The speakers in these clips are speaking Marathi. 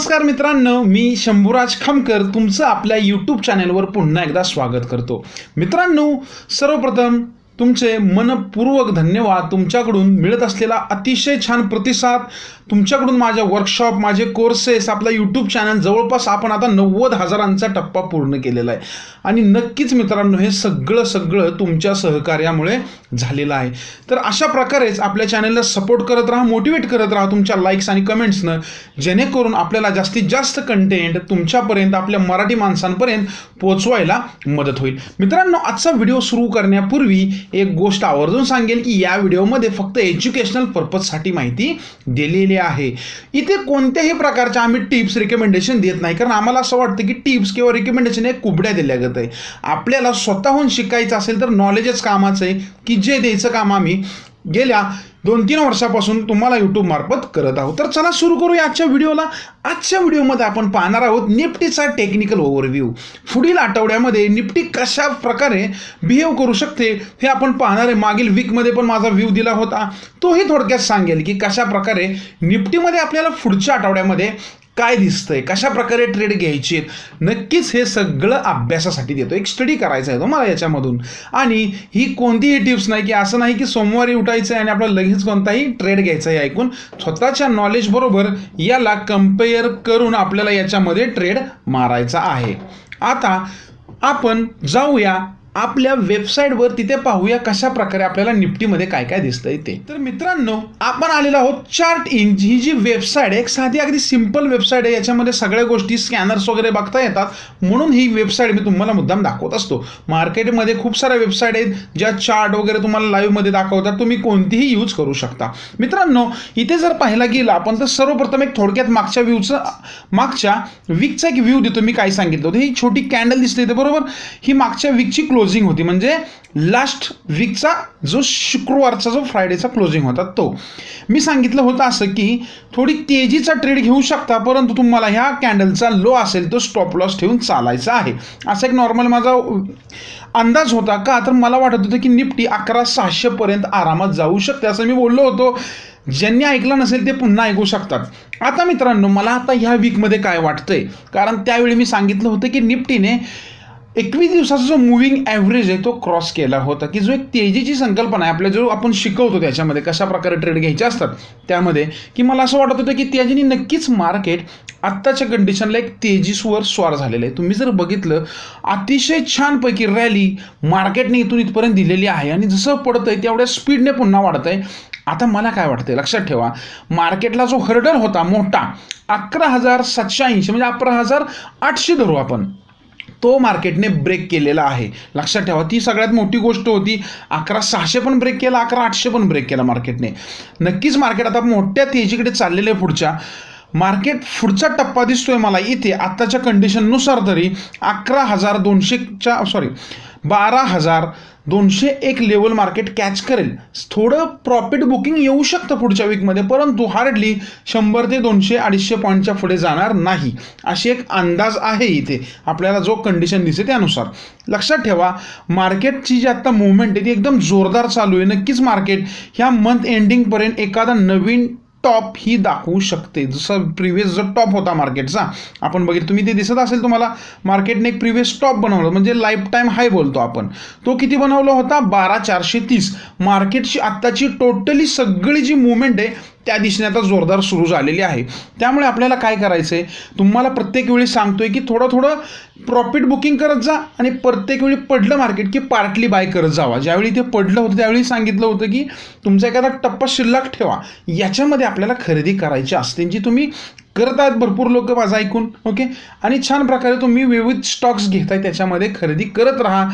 नमस्कार मित्रांनो मी शंभूराज खामकर तुमचं आपल्या यूट्यूब चॅनलवर पुन्हा एकदा स्वागत करतो. मित्रांनो सर्वप्रथम तुमचे मनपूर्वक धन्यवाद तुमच्याकडून मिळत असलेला अतिशय छान प्रतिसाद. तुमच्याकडून माझ्या वर्कशॉप माझे कोर्सेस आपला यूट्यूब चॅनल जवळपास आपण आता नव्वद हजारांचा टप्पा पूर्ण केलेला आहे. आणि नक्कीच मित्रांनो हे सगळं सगळं तुमच्या सहकार्यामुळे झालेलं आहे. तर अशा प्रकारेच आपल्या चॅनलला सपोर्ट करत राहा मोटिवेट करत राहा तुमच्या लाईक्स आणि कमेंट्सनं जेणेकरून आपल्याला जास्तीत जास्त कंटेंट तुमच्यापर्यंत आपल्या मराठी माणसांपर्यंत पोचवायला मदत होईल. मित्रांनो आजचा व्हिडिओ सुरू करण्यापूर्वी एक गोष्ट आवर्जून सांगेल की या व्हिडिओमध्ये फक्त एज्युकेशनल पर्पजसाठी माहिती दिलेली आहे. इथे कोणत्याही प्रकारच्या आम्ही टिप्स रिकमेंडेशन देत नाही. कारण आम्हाला असं वाटतं की टिप्स किंवा रिकमेंडेशन हे कुबड्या दिल्या जात आहे. आपल्याला स्वतःहून शिकायचं असेल तर नॉलेजच कामाचं आहे की जे द्यायचं काम आम्ही गेल्या दोन तीन वर्षापासून तुम्हाला यूट्यूबमार्फत करत आहोत. तर चला सुरू करूया आजच्या व्हिडिओला. आजच्या व्हिडिओमध्ये आपण पाहणार आहोत निफ्टीचा टेक्निकल ओव्हरव्ह्यू पुढील आठवड्यामध्ये निफ्टी कशा प्रकारे बिहेव करू शकते हे आपण पाहणार आहे. मागील वीकमध्ये पण माझा व्ह्यू दिला होता. तोही थोडक्यात सांगेल की कशा प्रकारे निफ्टीमध्ये आपल्याला पुढच्या आठवड्यामध्ये काय दिसतंय? कशा प्रकारे ट्रेड घ्यायची आहेत? नक्कीच हे सगळं अभ्यासासाठी देतो. एक स्टडी करायचा आहे तो मला याच्यामधून. आणि ही कोणतीही टिप्स नाही की असं नाही की सोमवारी उठायचं आहे आणि आपल्याला लगेच कोणताही ट्रेड घ्यायचा आहे ऐकून स्वतःच्या नॉलेजबरोबर याला कंपेअर करून आपल्याला याच्यामध्ये ट्रेड मारायचा आहे. आता आपण जाऊया आपल्या वेबसाईटवर तिथे पाहूया कशा प्रकारे आपल्याला निफ्टीमध्ये काय काय दिसतंय ते. तर मित्रांनो आपण आलेलो आहोत चार्ट इन ही जी वेबसाईट आहे एक साधी अगदी सिंपल वेबसाईट आहे याच्यामध्ये सगळ्या गोष्टी स्कॅनर्स वगैरे बघता येतात. म्हणून ही वेबसाईट मी तुम्हाला मुद्दाम दाखवत असतो. मार्केटमध्ये खूप साऱ्या वेबसाईट आहेत ज्या चार्ट वगैरे तुम्हाला लाईव्हमध्ये दाखवतात तुम्ही कोणतीही यूज करू शकता. मित्रांनो इथे जर पाहायला गेलं आपण तर सर्वप्रथम एक थोडक्यात मागच्या व्ह्यूचं मागच्या वीकचा एक व्ह्यू देतो मी काय सांगितलं होतं. ही छोटी कॅन्डल दिसते इथे बरोबर? ही मागच्या वीकची क्लोजिंग होती. म्हणजे लास्ट वीकचा जो शुक्रवारचा जो फ्रायडेचा क्लोजिंग होता तो. मी सांगितलं होतं असं की थोडी तेजीचा ट्रेड घेऊ शकता परंतु तुम्हाला ह्या कॅन्डलचा लो असेल तो स्टॉप लॉस ठेवून चालायचा आहे. असा एक नॉर्मल माझा अंदाज होता का? तर मला वाटत होतं की निफ्टी अकरा सहाशेपर्यंत आरामात जाऊ शकते असं मी बोललो होतो. ज्यांनी ऐकलं नसेल ते पुन्हा ऐकू शकतात. आता मित्रांनो मला आता ह्या वीकमध्ये काय वाटतंय? कारण त्यावेळी मी सांगितलं होतं की निफ्टीने एकवीस दिवसाचा जो मुव्हिंग ॲव्हरेज आहे तो क्रॉस केला होता. की जो एक तेजीची संकल्पना आहे आपल्या जो आपण शिकवतो त्याच्यामध्ये कशा प्रकारे ट्रेड घ्यायचे असतात त्यामध्ये की मला असं वाटत होतं की तेजीने नक्कीच मार्केट आत्ताच्या कंडिशनला एक तेजीसवर स्वार झालेलं आहे. तुम्ही जर बघितलं अतिशय छानपैकी रॅली मार्केटने इथून इथपर्यंत दिलेली आहे. आणि जसं पडतं आहे तेवढ्या स्पीडने पुन्हा वाढत आहे आता मला काय वाटतंय लक्षात ठेवा मार्केटला जो हर्डल होता मोठा अकरा हजार सातशे ऐंशी म्हणजे अकरा हजार आठशे धरू आपण. तो मार्केटने ब्रेक केलेला आहे. लक्षात ठेवा ती सगळ्यात मोठी गोष्ट होती अकरा सहाशे पण ब्रेक केला अकरा आठशे पण ब्रेक केला मार्केटने. नक्कीच मार्केट आता मोठ्या तेजीकडे चाललेलं आहे पुढच्या. मार्केट पुढचा टप्पा दिसतोय मला इथे आत्ताच्या कंडिशननुसार तरी अकरा हजार दोनशेच्या सॉरी बारा हजार दोनशे एक लेवल मार्केट कॅच करेल. थोडं प्रॉफिट बुकिंग येऊ शकतं पुढच्या वीकमध्ये परंतु हार्डली शंभर ते दोनशे अडीचशे पॉईंटच्या पुढे जाणार नाही. अशी एक अंदाज आहे इथे. आपल्याला जो कंडिशन दिसते त्यानुसार. लक्षात ठेवा मार्केटची जी आत्ता मुवमेंट आहे ती एकदम जोरदार चालू आहे. नक्कीच मार्केट ह्या मंथ एंडिंगपर्यंत एखादा नवीन टॉप ही दाखवू शकते. जसं प्रिव्हियस जो टॉप होता मार्केटचा आपण बघितलं. तुम्ही ते दिसत असेल तुम्हाला मार्केटने एक प्रिव्हियस टॉप बनवलं. म्हणजे लाईफ टाईम हाय बोलतो आपण. तो किती बनवला होता? बारा चारशे तीस. मार्केटची आत्ताची टोटली सगळी जी मुवमेंट आहे त्या दिशेने आता जोरदार सुरू झालेली आहे. त्यामुळे आपल्याला काय करायचं आहे तुम्हाला प्रत्येक वेळी सांगतोय की थोडं थोडं प्रॉफिट बुकिंग करत जा आणि प्रत्येक वेळी पडलं मार्केट की पार्टली बाय करत जावा. ज्यावेळी ते पडलं होतं त्यावेळी सांगितलं होतं की तुमचा एखादा टप्पा शिल्लक ठेवा. याच्यामध्ये आपल्याला खरेदी करायची असते जी तुम्ही करत आहेत. भरपूर लोक माझं ऐकून ओके? आणि छान प्रकारे तुम्ही विविध स्टॉक्स घेताय त्याच्यामध्ये खरेदी करत राहा.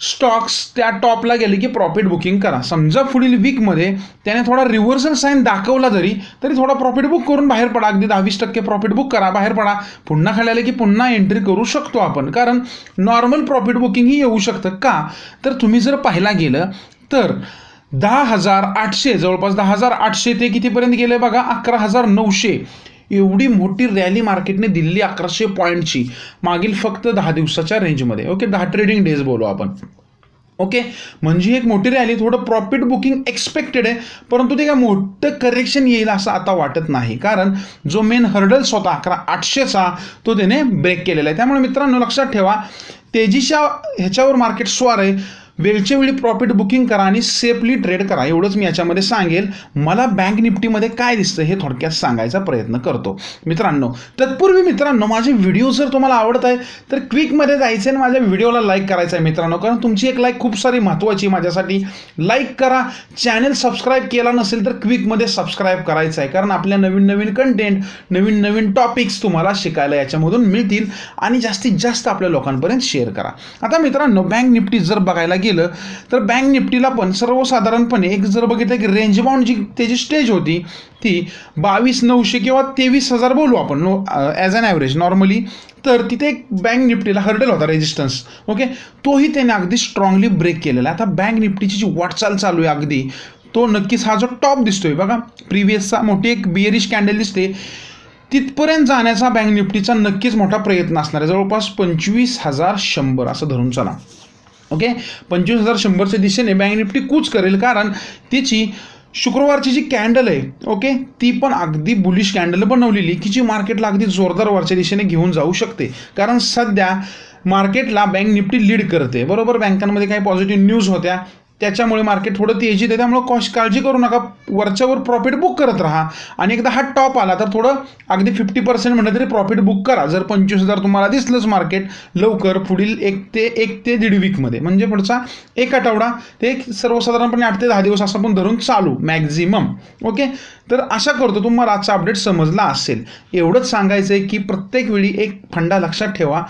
स्टॉक्स त्या टॉपला गेले की प्रॉफिट बुकिंग करा. समजा पुढील वीकमध्ये त्याने थोडा रिव्हर्सल साईन दाखवला जरी तरी थोडा प्रॉफिट बुक करून बाहेर पडा. अगदी दहावीस टक्के प्रॉफिट बुक करा बाहेर पडा. पुन्हा खाली आले की पुन्हा एंट्री करू शकतो आपण. कारण नॉर्मल प्रॉफिट बुकिंग ही येऊ शकतं. का? तर तुम्ही जर पाहायला गेलं तर दहा हजार आठशे जवळपास दहा हजार आठशे ते कितीपर्यंत गेले बघा? अकरा हजार नऊशे. एवढी मोठी रॅली मार्केटने दिलेली अकराशे पॉईंटची मागील फक्त दहा दिवसाच्या रेंजमध्ये ओके दहा ट्रेडिंग डेज बोलू आपण. ओके म्हणजे एक मोठी रॅली थोडं प्रॉफिट बुकिंग एक्सपेक्टेड आहे परंतु ते काय मोठं करेक्शन येईल असं आता वाटत नाही. कारण जो मेन हर्डल्स होता अकरा आठशेचा तो त्याने ब्रेक केलेला आहे. त्यामुळे मित्रांनो लक्षात ठेवा तेजीच्या ह्याच्यावर मार्केट स्वार आहे. वेळच्या वेळी प्रॉफिट बुकिंग करा आणि सेफली ट्रेड करा. एवढंच मी याच्यामध्ये सांगेल. मला बँक निफ्टीमध्ये काय दिसतं हे थोडक्यात सांगायचा प्रयत्न करतो. मित्रांनो तत्पूर्वी मित्रांनो माझे व्हिडिओ जर तुम्हाला आवडत आहे तर क्विकमध्ये जायचं आणि माझ्या व्हिडिओला लाईक करायचं आहे मित्रांनो. कारण तुमची एक लाईक खूप सारी महत्त्वाची माझ्यासाठी. लाईक करा. चॅनल सबस्क्राईब केला नसेल तर क्विकमध्ये सबस्क्राईब करायचं आहे कारण आपल्या नवीन नवीन कंटेंट नवीन नवीन टॉपिक्स तुम्हाला शिकायला याच्यामधून मिळतील. आणि जास्तीत जास्त आपल्या लोकांपर्यंत शेअर करा. आता मित्रांनो बँक निफ्टी जर बघायला गेलं तर बँक निफ्टीला पण सर्वसाधारणपणे एक जर बघितलं की रेंज बाउंड जी त्याची स्टेज होती ती बावीस नऊशे किंवा तेवीस हजार बोलू आपण no as an average normally तर तिथे एक बँक निफ्टीला हर्डल होता रेजिस्टन्स ओके तोही त्याने अगदी स्ट्रॉंगली ब्रेक केलेला. आहे आता बँक निफ्टीची जी वाटचाल चालू आहे अगदी तो नक्कीच हा जो टॉप दिसतोय बघा प्रिव्हियसचा मोठी एक बिअरिश कॅन्डल दिसते. तिथपर्यंत जाण्याचा बँक निफ्टीचा नक्कीच मोठा प्रयत्न असणार आहे. जवळपास पंचवीस हजार शंभर असं धरून चला. ओके पंचवीस हजार शंभरच्या दिशेने बँक निफ्टी कूच करेल. कारण तिची शुक्रवारची जी कॅन्डल आहे ओके ती पण अगदी बुलिश कॅन्डल बनवलेली की जी मार्केटला अगदी जोरदार वरच्या दिशेने घेऊन जाऊ शकते. कारण सध्या मार्केटला बँक निफ्टी लीड करते. बरोबर? बँकांमध्ये काही पॉझिटिव्ह न्यूज होत्या. त्याच्यामुळे मार्केट थोडं तेजीत आहे. त्यामुळे कॉश काळजी करू नका. वरच्यावर प्रॉफिट बुक करत राहा. आणि एकदा हा टॉप आला तर थोडं अगदी फिफ्टी पर्सेंट म्हटलं तरी प्रॉफिट बुक करा. जर पंचवीस हजार तुम्हाला दिसलंच मार्केट लवकर पुढील एक ते एक ते दीड वीकमध्ये म्हणजे पुढचा एक आठवडा ते सर्वसाधारणपणे आठ ते दहा दिवस असं पण धरून चालू मॅक्झिमम ओके तर अशा करतो तुम्हाला आजचा अपडेट समजला असेल. एवढंच सांगायचं आहे की प्रत्येक वेळी एक फंडा लक्षात ठेवा.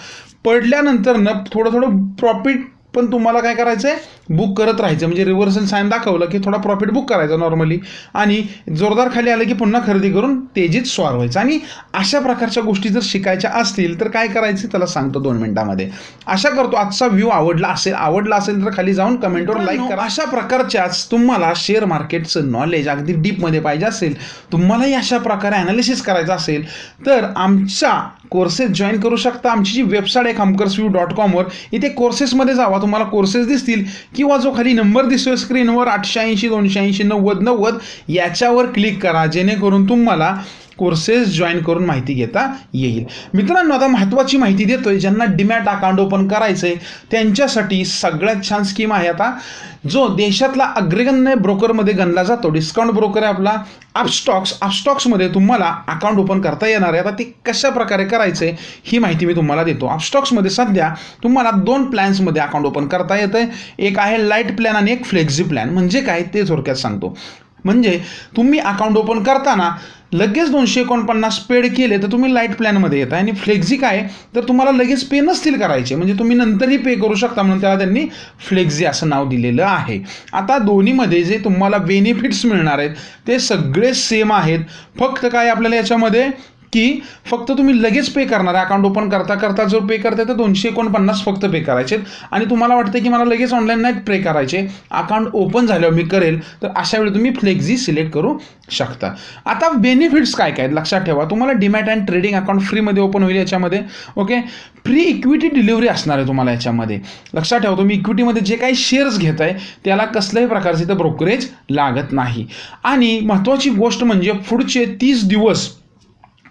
पडल्यानंतर न थोडं थोडं प्रॉफिट पण तुम्हाला काय करायचं आहे बुक करत राहायचं. म्हणजे रिव्हर्सल साईन दाखवलं की थोडा प्रॉफिट बुक करायचा नॉर्मली आणि जोरदार खाली आलं की पुन्हा खरेदी करून तेजीत स्वार व्हायचं. आणि अशा प्रकारच्या गोष्टी जर शिकायच्या असतील तर काय करायचं? त्याला सांगतो दोन मिनिटामध्ये. आशा करतो आजचा व्ह्यू आवडला असेल आवडला असेल तर खाली जाऊन कमेंटवर लाईक करा. अशा प्रकारच्याच तुम्हाला शेअर मार्केटचं नॉलेज अगदी डीपमध्ये पाहिजे असेल तुम्हालाही अशा प्रकारे अनालिसिस करायचं असेल तर आमच्या कोर्सेस जॉईन करू शकता. आमची जी वेबसाईट आहे खामकर्स व्यू डॉट कॉमवर इथे कोर्सेसमध्ये जावा. तुम्हाला कोर्सेस दिसतील किंवा जो खाली नंबर दिसतोय स्क्रीनवर आठशे ऐंशी दोनशे ऐंशी नव्वद नव्वद याच्यावर क्लिक करा जेणेकरून तुम्हाला कोर्सेस जॉईन करून माहिती घेता येईल. मित्रांनो आता महत्त्वाची माहिती देतो आहे ज्यांना डिमॅट अकाउंट ओपन करायचं आहे त्यांच्यासाठी सगळ्यात छान स्कीम आहे आता जो देशातला अग्रगण्य ब्रोकरमध्ये गणला जातो. डिस्काउंट ब्रोकर आहे आपला अपस्टॉक्स अपस्टॉक्समध्ये तुम्हाला अकाउंट ओपन करता येणार आहे. आता ते कशा प्रकारे करायचं आहे ही माहिती मी तुम्हाला देतो. अपस्टॉक्समध्ये सध्या तुम्हाला दोन प्लॅन्समध्ये अकाउंट ओपन करता येतं आहे एक आहे लाइट प्लॅन आणि एक फ्लेक्झी प्लॅन म्हणजे काय? ते थोडक्यात सांगतो. म्हणजे तुम्ही अकाउंट ओपन करताना लगेच दोनशे एकोणपन्नास पेड केले तर तुम्ही लाइट प्लॅनमध्ये येता आणि फ्लेक्झी काय? तर तुम्हाला लगेच पे नसतील करायचे. म्हणजे तुम्ही नंतरही पे करू शकता म्हणून त्याला त्यांनी फ्लेक्झी असं नाव दिलेलं आहे. आता दोन्हीमध्ये जे तुम्हाला बेनिफिट्स मिळणार आहेत ते सगळे सेम आहेत. फक्त काय आपल्याला याच्यामध्ये की फक्त तुम्ही लगेच पे करणार आहे. अकाउंट ओपन करता करता जर पे करताय तर दोनशे एकोणपन्नास फक्त पे करायचे आणि तुम्हाला वाटतं की मला लगेच ऑनलाईन नाही पे करायचे. अकाउंट ओपन झाल्यावर मी करेल. तर अशा वेळी तुम्ही फ्लेक्झी सिलेक्ट करू शकता. आता बेनिफिट्स काय काय लक्षात ठेवा. तुम्हाला डिमॅट अँड ट्रेडिंग अकाउंट फ्रीमध्ये ओपन होईल याच्यामध्ये. ओके फ्री इक्विटी डिलिव्हरी असणार आहे तुम्हाला याच्यामध्ये. लक्षात ठेवा तुम्ही इक्विटीमध्ये जे काही शेअर्स घेत आहे त्याला कसल्याही प्रकारचे इथं ब्रोकरेज लागत नाही. आणि महत्त्वाची गोष्ट म्हणजे पुढचे तीस दिवस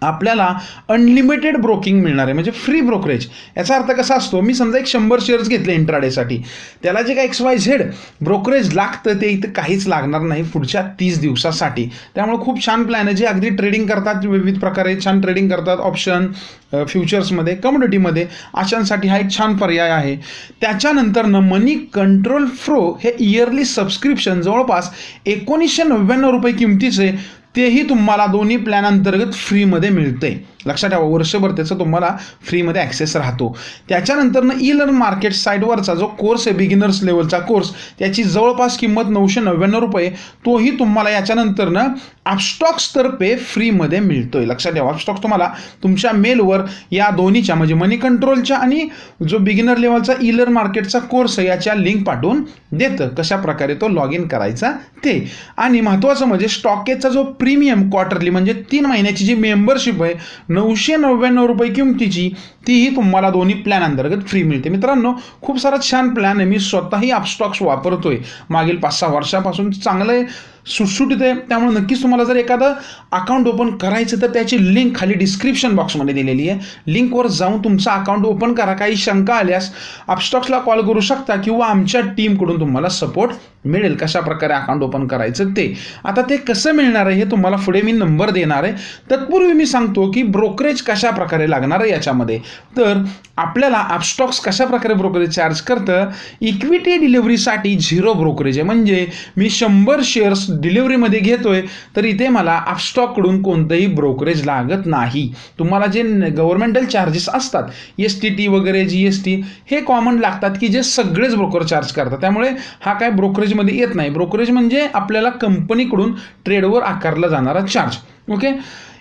आपल्याला अनलिमिटेड ब्रोकिंग मिळणार आहे. म्हणजे फ्री ब्रोकरेज याचा अर्थ कसा असतो? मी समजा एक शंभर शेअर्स घेतले इंट्राडेसाठी त्याला जे काय एक्स वाय झेड ब्रोकरेज लागतं ते इथं काहीच लागणार नाही पुढच्या तीस दिवसासाठी. त्यामुळे खूप छान प्लॅन आहे. जे अगदी ट्रेडिंग करतात विविध प्रकारे छान ट्रेडिंग करतात ऑप्शन फ्युचर्समध्ये कम्युनिटीमध्ये अशांसाठी हा एक छान पर्याय आहे. त्याच्यानंतरनं मनी कंट्रोल फ्रो हे इयरली सबस्क्रिप्शन जवळपास एकोणीसशे नव्याण्णव रुपये किमतीचे तेही तुम्हाला दोन्ही प्लॅन अंतर्गत फ्रीमध्ये मिळते लक्षात ठेवा वर्षभर त्याचा तुम्हाला फ्रीमध्ये ॲक्सेस राहतो. त्याच्यानंतरनं ई लर्न मार्केट साईटवरचा जो कोर्स आहे बिगिनर्स लेवलचा कोर्स त्याची जवळपास किंमत नऊशे नव्याण्णव रुपये तोही तुम्हाला याच्यानंतरनं अपस्टॉक्स तर्फे फ्रीमध्ये आहे लक्षात ठेवा अपस्टॉक्स तुम्हाला तुमच्या मेलवर या दोन्हीच्या म्हणजे मनी कंट्रोलच्या आणि जो बिगिनर लेवलचा ई लर्न मार्केटचा कोर्स आहे याच्या लिंक पाठवून देतं. कशा प्रकारे तो लॉग इन करायचा ते. आणि महत्त्वाचं म्हणजे स्टॉकेजचा जो प्रीमियम क्वार्टरली म्हणजे तीन महिन्याची जी मेंबरशिप आहे नऊशे नव्याण्णव रुपये किमतीची तीही तुम्हाला दोन्ही प्लॅन अंतर्गत फ्री मिळते. मित्रांनो खूप सारा छान प्लॅन आहे. मी स्वतःही अपस्टॉक्स वापरतोय. मागील पाच सहा वर्षापासून चांगलं आहे. सुटसुटीत आहे. त्यामुळे नक्कीच तुम्हाला जर एखादं अकाउंट ओपन करायचं तर त्याची लिंक खाली डिस्क्रिप्शन बॉक्समध्ये दिलेली आहे. लिंकवर जाऊन तुमचं अकाउंट ओपन करा. काही शंका आल्यास अपस्टॉक्सला कॉल करू शकता किंवा आमच्या टीमकडून तुम्हाला सपोर्ट मिळेल. कशा प्रकारे अकाउंट ओपन करायचं ते. आता ते कसं मिळणार आहे हे तुम्हाला पुढे मी नंबर देणार आहे. तत्पूर्वी मी सांगतो की ब्रोकरेज कशा प्रकारे लागणार आहे याच्यामध्ये. तर आपल्याला अपस्टॉक्स कशा प्रकारे ब्रोकरेज चार्ज करतं इक्विटी डिलिव्हरीसाठी झिरो ब्रोकरेज आहे. म्हणजे मी शंभर शेअर्स डिलिव्हरीमध्ये घेतोय तर इथे मला अपस्टॉककडून कोणतंही ब्रोकरेज लागत नाही. तुम्हाला जे गव्हर्नमेंटल चार्जेस असतात एस टी टी वगैरे जी एस टी हे कॉमन लागतात की जे सगळेच ब्रोकर चार्ज करतात. त्यामुळे हा काय ब्रोकरेजमध्ये येत नाही. ब्रोकरेज म्हणजे आपल्याला कंपनीकडून ट्रेडवर आकारला जाणारा चार्ज ओके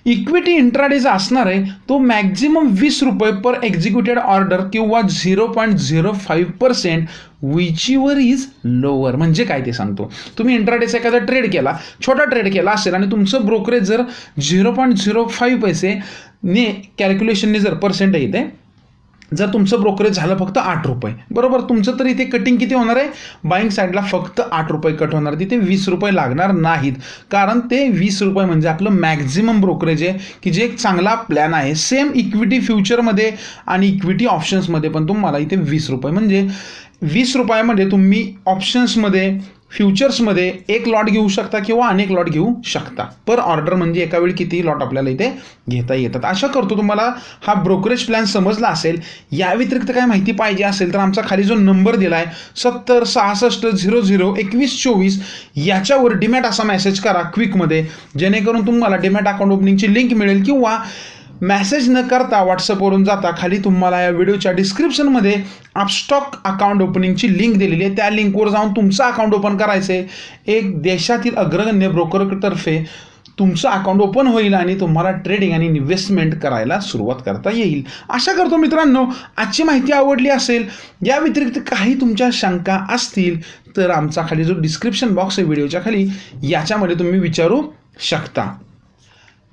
इक्विटी इंट्राडेचा असणार आहे तो मॅक्झिमम वीस रुपये पर एक्झिक्युटेड ऑर्डर किंवा zero point zero five percent विचीवर is lower म्हणजे काय ते सांगतो? तुम्ही इंट्राडेचा एखादा ट्रेड केला छोटा ट्रेड केला असेल आणि तुमचं ब्रोकरेज जर झिरो पॉईंट झिरो फाईव्ह पैसे ने कॅल्क्युलेशनने जर पर्सेंट येते जर तुमचं ब्रोकरेज झालं फक्त आठ रुपये बरोबर? तुमचं तर इथे कटिंग किती होणार आहे? बाईंग साईडला फक्त आठ रुपये कट होणार. तिथे वीस रुपये लागणार नाहीत. कारण ते वीस रुपये म्हणजे आपलं मॅक्झिमम ब्रोकरेज आहे की जे एक चांगला प्लॅन आहे. सेम इक्विटी फ्युचरमध्ये आणि इक्विटी ऑप्शन्समध्ये पण तुम्हाला इथे वीस रुपये. म्हणजे वीस रुपयामध्ये तुम्ही ऑप्शन्समध्ये फ्युचर्समध्ये एक लॉट घेऊ शकता किंवा अनेक लॉट घेऊ शकता. पर ऑर्डर म्हणजे एका वेळी किती लॉट आपल्याला इथे घेता येतात. आशा करतो तुम्हाला हा ब्रोकरेज प्लॅन समजला असेल. या व्यतिरिक्त काय माहिती पाहिजे असेल तर आमचा खाली जो नंबर दिला आहे सत्तर सहासष्ट झिरो झिरो एकवीस चोवीस याच्यावर डिमॅट असा मेसेज करा क्विकमध्ये. जेणेकरून तुम्हाला डिमॅट अकाउंट ओपनिंगची लिंक मिळेल किंवा मॅसेज न करता व्हॉट्सअपवरून जाता खाली तुम्हाला या व्हिडिओच्या डिस्क्रिप्शनमध्ये अपस्टॉक अकाउंट ओपनिंगची लिंक दिलेली आहे. त्या लिंकवर जाऊन तुमचं अकाउंट ओपन करायचं आहे एक देशातील अग्रगण्य ब्रोकरतर्फे तुमचं अकाउंट ओपन होईल आणि तुम्हाला ट्रेडिंग आणि इन्व्हेस्टमेंट करायला सुरुवात करता येईल. आशा करतो मित्रांनो आजची माहिती आवडली असेल या व्यतिरिक्त काही तुमच्या शंका असतील तर आमचा खाली जो डिस्क्रिप्शन बॉक्स आहे व्हिडिओच्या खाली याच्यामध्ये तुम्ही विचारू शकता.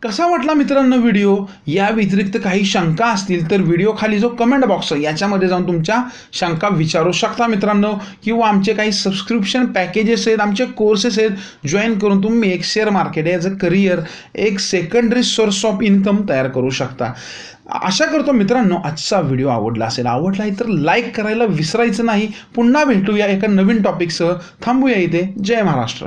कसा वाटला मित्रांनो व्हिडिओ? या व्यतिरिक्त काही शंका असतील तर व्हिडिओ खाली जो कमेंट बॉक्स आहे याच्यामध्ये जाऊन तुमच्या शंका विचारू शकता मित्रांनो. किंवा आमचे काही सबस्क्रिप्शन पॅकेजेस आहेत आमचे कोर्सेस आहेत जॉईन करून तुम्ही एक share market as a career एक सेकंडरी सोर्स ऑफ इन्कम तयार करू शकता. आशा करतो मित्रांनो आजचा व्हिडिओ आवडला असेल. आवडला आहे तर लाईक करायला विसरायचं नाही. पुन्हा भेटूया एका नवीन टॉपिकसह थांबूया इथे. जय महाराष्ट्र.